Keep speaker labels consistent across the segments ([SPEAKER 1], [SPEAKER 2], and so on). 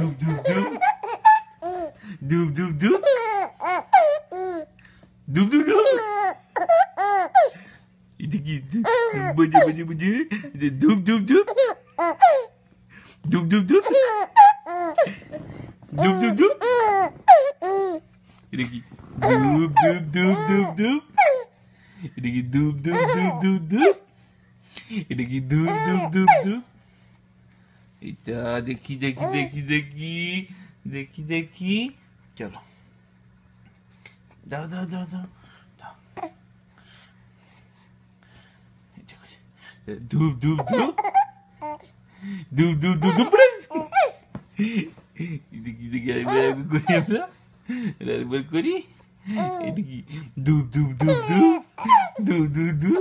[SPEAKER 1] doop doop doop. Doop doop doop. Doop doop doop. Baju baju baju. Doop doop doop. Doop doop doop. Doop doop doop. Doop doop doop doop doop. Doop doop doop doop doop. Doop doop doop doop doop. এটা দেখি দেখি দেখি দেখি দেখি দেখি চলো দাও দাও দাও দাও ধূপ ধূপ ধূপ ধূপ ধূপ ধূপ ধূপ দেখি দেখি আরেকবার করি আমরা আরেকবার করি এটা কি ধূপ ধূপ ধূপ ধূপ ধূপ ধূপ ধূপ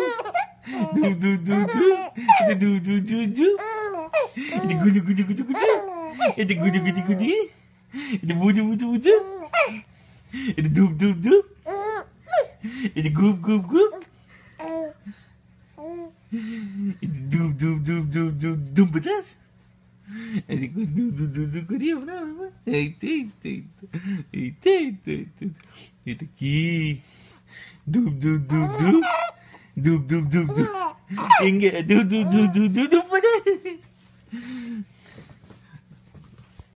[SPEAKER 1] ধূপ ধূপ ধূপ ধূপ ধূপ ধূপ ধূপ Ini gudu gudu gudu gudu. Ini gudu gudu gudu. Ini Dia buju buju ini dub dub dub. Eh gub gub gub. Eh dia dub dub dub dub dub dub pedas. Eh dia guju dub dub dub dub dia mana? Eh te te te te te te. Ki. Dub dub dub dub. Dub dub dub dub. Ingat dub dub dub dub dub pedas.